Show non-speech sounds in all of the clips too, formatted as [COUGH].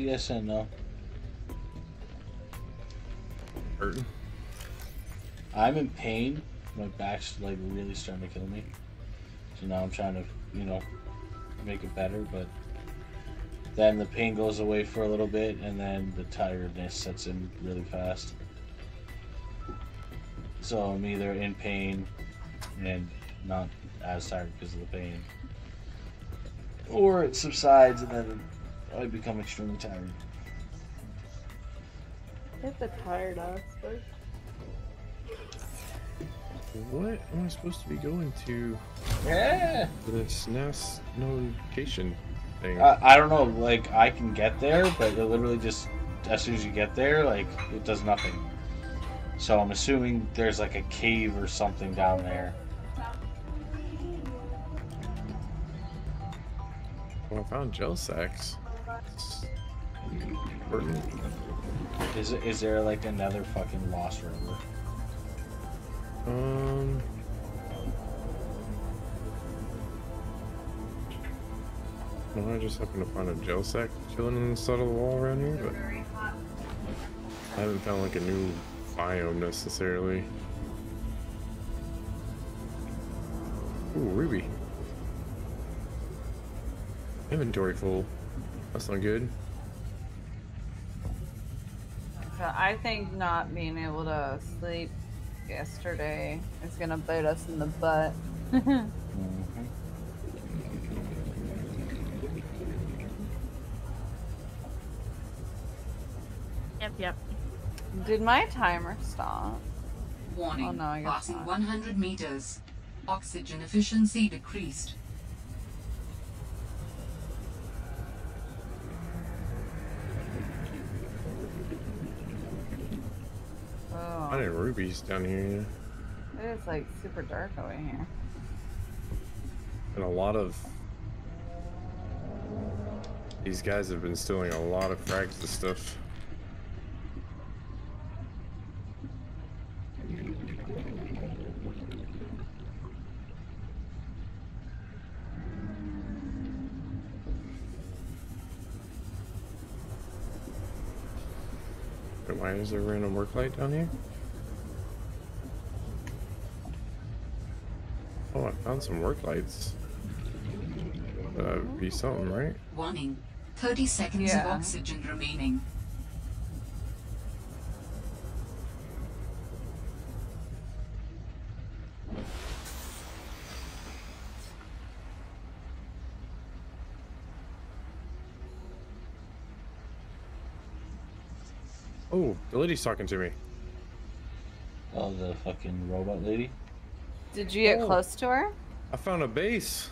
Yes and no. Hurting. I'm in pain. My back's like really starting to kill me. So now I'm trying to, you know, make it better, but then the pain goes away for a little bit and then the tiredness sets in really fast. So I'm either in pain and not as tired because of the pain. Or it subsides and then I become extremely tired. Get a tired aspect. What am I supposed to be going to Yeah. for this NAS notification thing? I, I don't know, like I can get there, but it literally just as soon as you get there, like it does nothing. So I'm assuming there's like a cave or something down there. well, I found gel sacks. Hurting. Is there like another fucking lost river? Um. No, I just happened to find a gel sack chilling on the side of the wall around here, but I haven't found like a new biome necessarily. Ooh, ruby. Inventory full. That's not good. So I think not being able to sleep yesterday is gonna bite us in the butt. [LAUGHS] Yep, yep. Did my timer stop? Warning. Oh, no, I guess Passing not. 100 meters. Oxygen efficiency decreased. Oh, I need rubies down here. it is like super dark over here. And a lot of these guys have been stealing a lot of frags and stuff. Why is there a random work light down here? Found some work lights. That would be something, right? Warning. 30 seconds Yeah. of oxygen remaining. Oh, the lady's talking to me. Oh, the fucking robot lady. Did you get Oh. close to her? I found a base.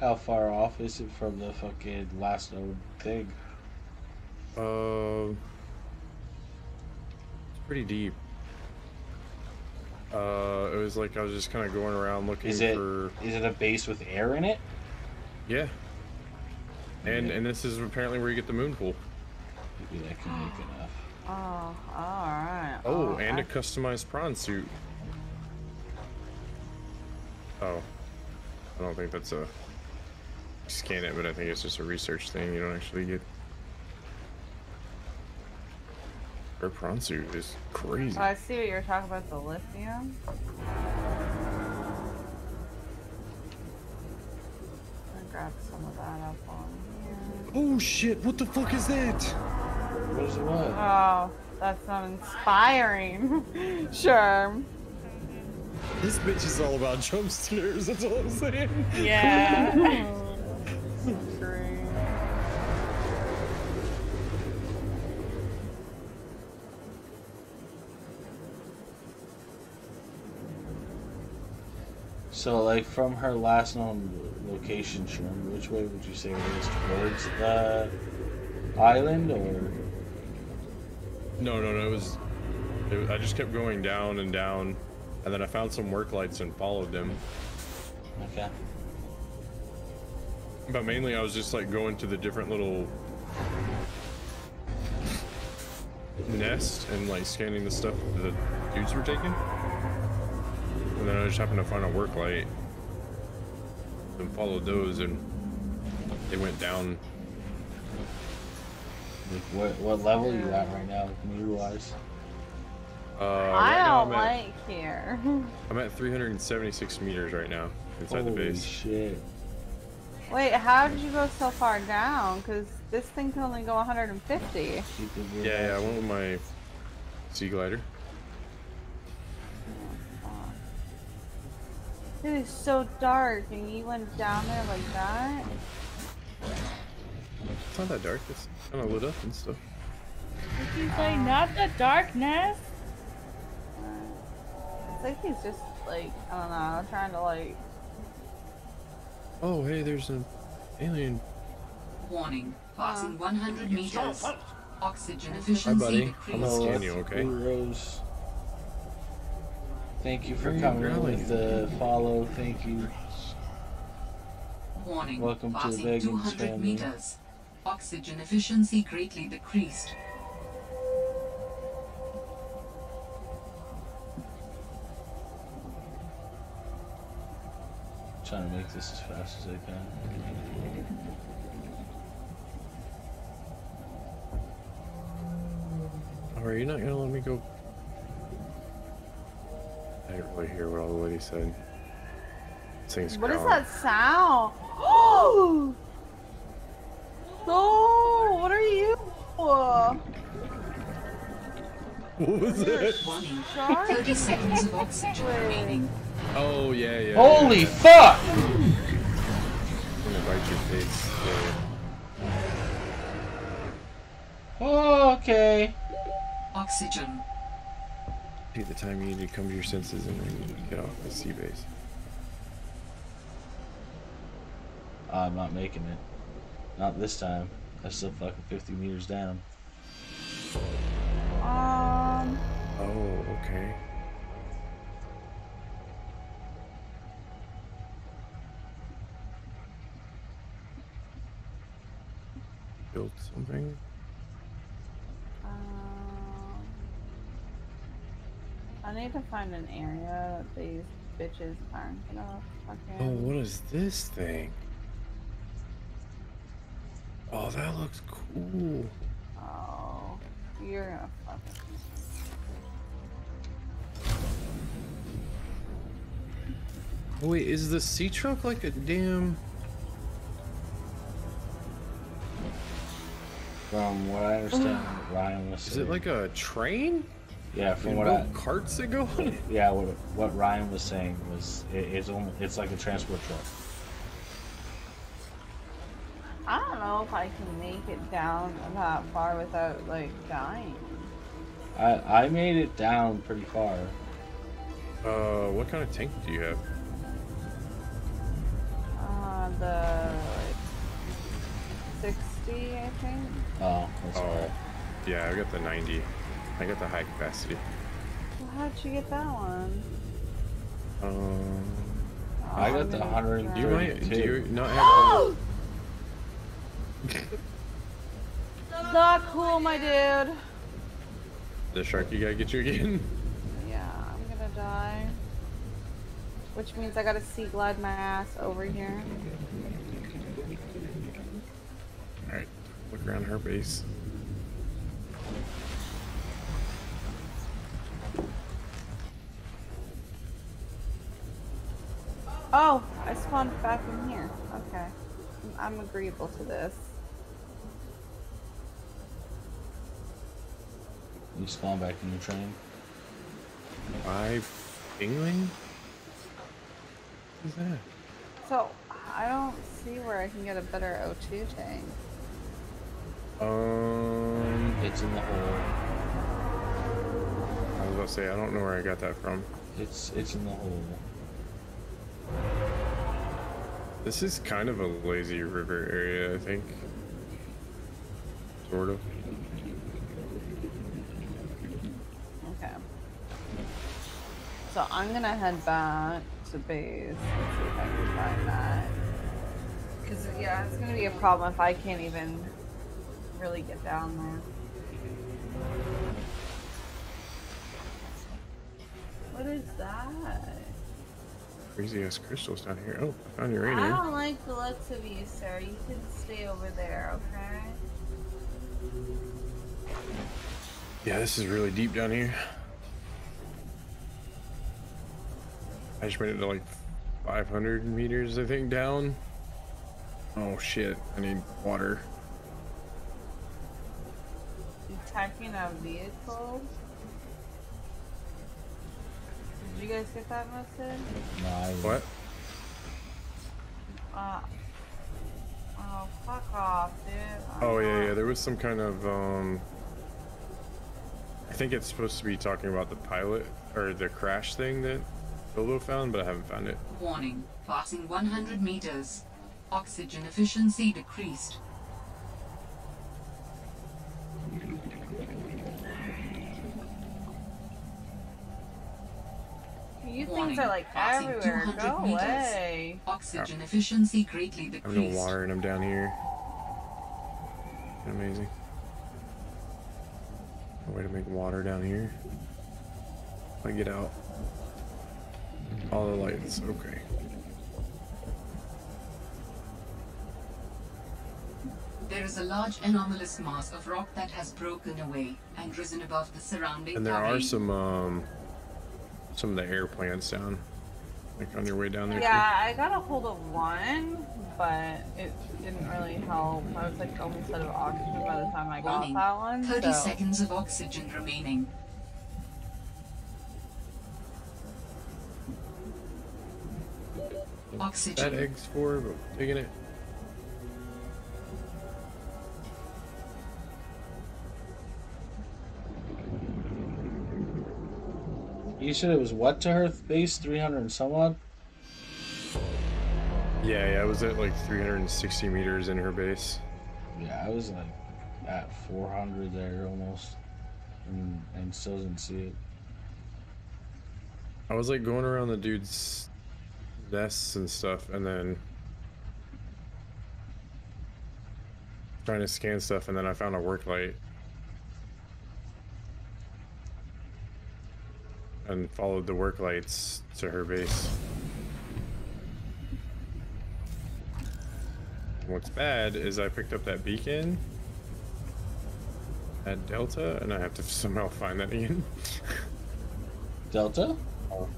How far off is it from the fucking last node thing? Uh, it's pretty deep. Uh, it was like I was just kind of going around looking Is it for. is it a base with air in it? Yeah. And and this is apparently where you get the moon pool. Maybe that can make enough. Oh, alright. Oh, oh and I- a customized prawn suit. Oh, I don't think that's a scan it, but I think it's just a research thing. You don't actually get. Her prawn suit is crazy. Oh, I see what you're talking about, the lithium. I'll grab some of that up on here. Oh shit! What the fuck is that? What is it? What? Oh, that's not inspiring. [LAUGHS] sure. This bitch is all about jump scares. That's all I'm saying. Yeah. [LAUGHS] Great. So, like, from her last known location, Sherm, which way would you say it is? Towards the island, or No, no, no. It was, it. I just kept going down and down, and then I found some work lights and followed them. okay? But mainly, I was just like going to the different little nest and like scanning the stuff the dudes were taking. I just happened to find a work light and followed those, and they went down. What what level you at right now, meter wise? Uh, I right now don't I'm at, like here. [LAUGHS] I'm at 376 meters right now inside Holy the base. shit! Wait, how did you go so far down? Because this thing can only go 150. Keep it real Yeah, yeah, I went with my sea glider. It is so dark, and you went down there like that. It's not that dark. It's kind of lit up and stuff. Did you say not the darkness? Uh, it's like he's just like I don't know, trying to like. Oh, hey, there's an alien. Warning. Passing 100 meters. Oxygen efficiency Hi, efficiency buddy. decreased. Hello. Daniel, okay? Blue Rose. Thank you for Where coming growling? with the follow. Thank you. Warning. Welcome to the Passing Baggins 200 family. meters. Oxygen efficiency greatly decreased. trying to make this as fast as I can. Oh, are you not gonna let me go? I didn't really hear what all the lady said. Thing's What is growling. that sound? Oh! [GASPS] No! What are you? What was that? Warning. 30 seconds of oxygen remaining. Oh yeah, yeah. Holy yeah. fuck! I'm gonna bite your face. Yeah. Okay. Oxygen. Take the time you need to come to your senses and then get off the sea base. I'm not making it. Not this time. I'm still fucking 50 meters down. Um. Oh, okay. Build something. Need to find an area that these bitches aren't gonna fucking. Oh, what is this thing? Oh, that looks cool. Oh, you're gonna fucking. Oh, wait, is the sea truck like a damn? From what I understand, Ryan was Is it like a train? Yeah, from And what I. carts that go on? Yeah, what, what Ryan was saying was it, it's almost, it's like a transport truck. I don't know if I can make it down that far without like dying. I I made it down pretty far. Uh, what kind of tank do you have? Uh, the like, 60, I think. Oh, that's Oh, alright. yeah, I got the 90. I got the high capacity. Well, how'd you get that one? Um, I Oh, got the maybe 100 do you try. mind? Do Thirty-two. you not have? [LAUGHS] Not cool, my dude. the sharky guy get you again? [LAUGHS] Yeah, I'm gonna die. Which means I gotta sea glide my ass over here. All right, look around her base. Oh, I spawned back in here. Okay. I'm I'm agreeable to this. You spawn back in your train. Five England? What is that? So, I don't see where I can get a better O2 tank. Um, It's in the hole. I was about to say I don't know where I got that from. It's it's in the hole. This is kind of a lazy river area, I think. Sort of. Okay. So I'm gonna head back to base and see if I can find that. Cause yeah, it's gonna be a problem if I can't even really get down there. What is that? Crazy ass crystals down here. Oh, I found uranium. I don't like the looks of you, sir. You can stay over there, okay? Yeah, this is really deep down here. I just made it to like 500 meters, I think, down. Oh shit, I need water. Detecting a vehicle. Did you guys get that message? No, I, What? Uh. Oh, fuck off, dude. I'm Oh yeah, yeah. There was some kind of um. I think it's supposed to be talking about the pilot or the crash thing that Bilbo found, but I haven't found it. Warning. Passing 100 meters. Oxygen efficiency decreased. You Warning. things are like Passing everywhere. 200 Go meters. away. Oxygen efficiency greatly decreased. I have decreased. no water and I'm down here. Amazing. A way to make water down here. I get out. All the lights. Okay. There is a large anomalous mass of rock that has broken away and risen above the surrounding And there are some um some of the air plants down. Like on your way down there. too. Yeah, I got a hold of one, but it didn't really help. I was like almost out of oxygen by the time I got Warning. that one. 30 so. seconds of oxygen remaining. Oxygen. That Oxygen. egg's for, but taking it. You said it was what to her base? 300 and some odd? Yeah, yeah, I was at like 360 meters in her base. Yeah, I was like at 400 there almost. And, and still didn't see it. I was like going around the dude's nests and stuff, and then trying to scan stuff, and then I found a work light and followed the work lights to her base. What's bad is I picked up that beacon at Delta, and I have to [LAUGHS] somehow find that again. Delta? Oh.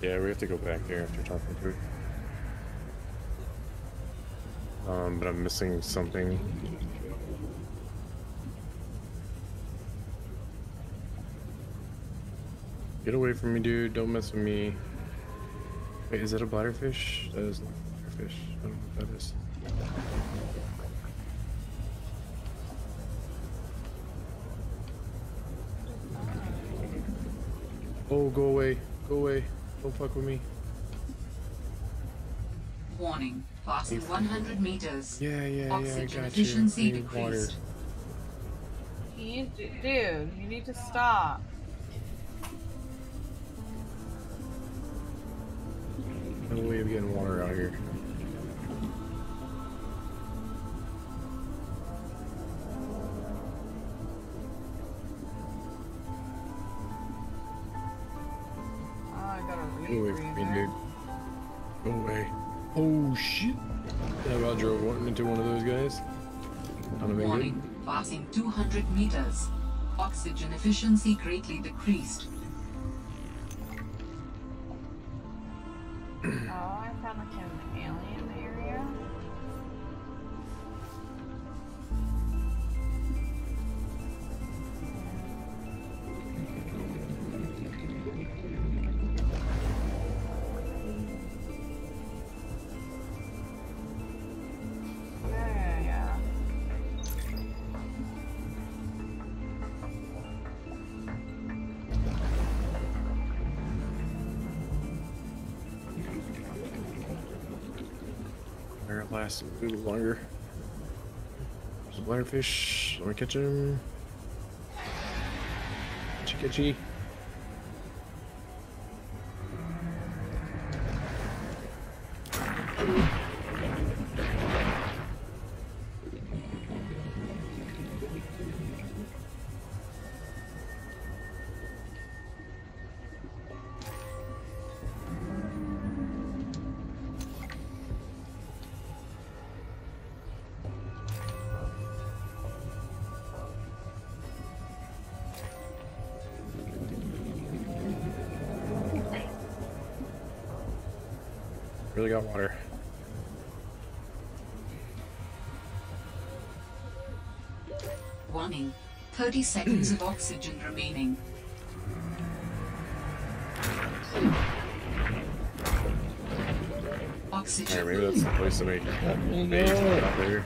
Yeah, we have to go back there after talking to her. Um, but I'm missing something. Get away from me, dude. Don't mess with me. Wait, is that a bladderfish? That is not a bladderfish. I don't know what that is. Oh, go away. Go away. Don't fuck with me. Warning. Passing 100 meters. Yeah, yeah, yeah, I Oxygen got you. I efficiency need water. decreased. You need to, dude, you need to stop. Of getting water out here. Oh, I got a Get away from me, dude. Go away. Oh shit. I about drove one into one of those guys. Not a big Warning. Passing 200 meters. Oxygen efficiency greatly decreased. Like an alien Lasts a little longer. There's a bladderfish. Let me catch him. Catchy, catchy. Really got water. Warning. 30 seconds of oxygen remaining. Alright, Oxygen. maybe that's the place to make oh, me base go. up there.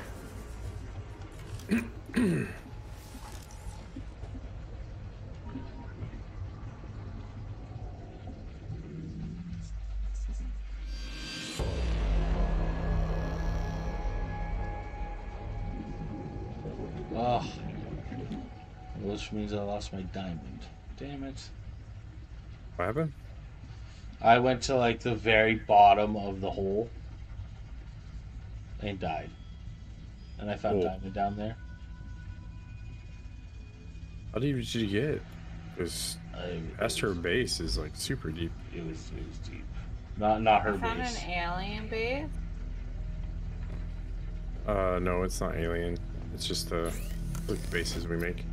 Lost my diamond. Damn it. What happened? I went to like the very bottom of the hole and died. And I found Oh. diamond down there. How deep did you get? Because I, Esther base is like super deep. It was it was deep. Not not her I found base. an alien base. Uh, no, it's not alien. It's just uh, like the bases we make.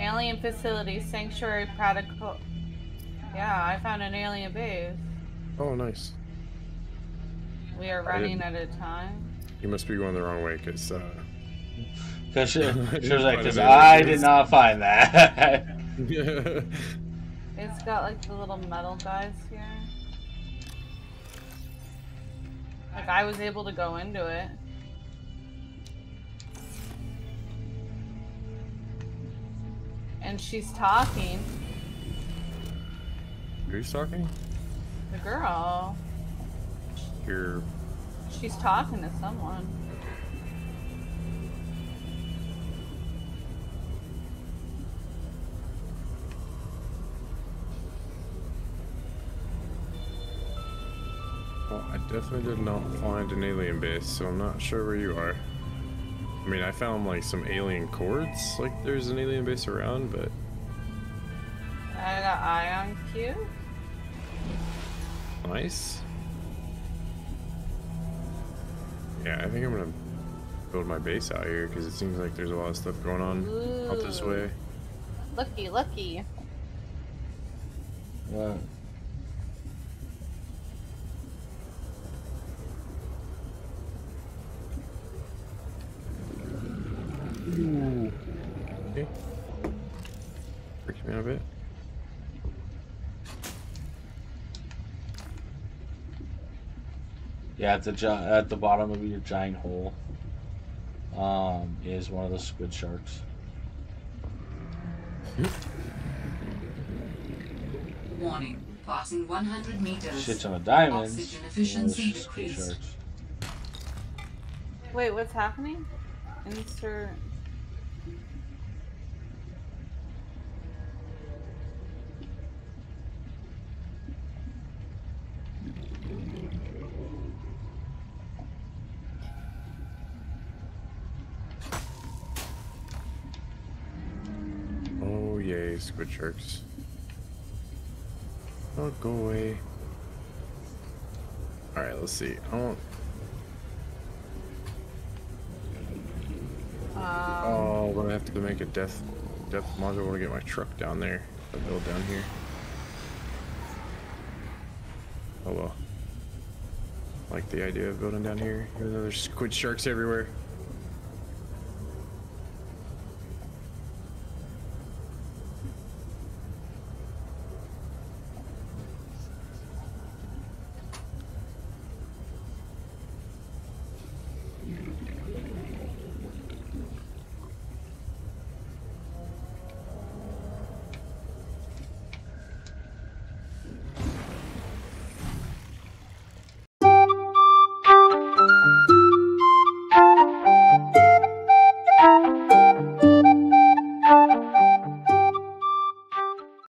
Alien facility, sanctuary protocol. Yeah, I found an alien base. Oh, nice. We are running didn't- at a time. You must be going the wrong way, cause uh, [LAUGHS] Because she, [LAUGHS] she was like, because I did not find that. [LAUGHS] It's got like the little metal guys here. Like I was able to go into it. And she's talking. who's talking? The girl. You're She's talking to someone. Well, I definitely did not find an alien base, so I'm not sure where you are. I mean, I found like some alien cords, like there's an alien base around, but I got ion cube. nice. Yeah, I think I'm gonna build my base out here because it seems like there's a lot of stuff going on out this Ooh. way. Looky, looky. What? Okay. Freaks me out a bit. Yeah, at the at the bottom of your giant hole, um, is one of the squid sharks. Warning. Passing 100 meters. Shit ton of diamonds. Oxygen one of the efficiency sh- decreased. Wait, what's happening? Insert. Oh yay, squid sharks. Oh, go away. Alright, let's see. I want. Um, Oh, we're gonna have to make a depth depth module to get my truck down there. Build down here. Oh well. Like the idea of building down here, even though there's squid sharks everywhere.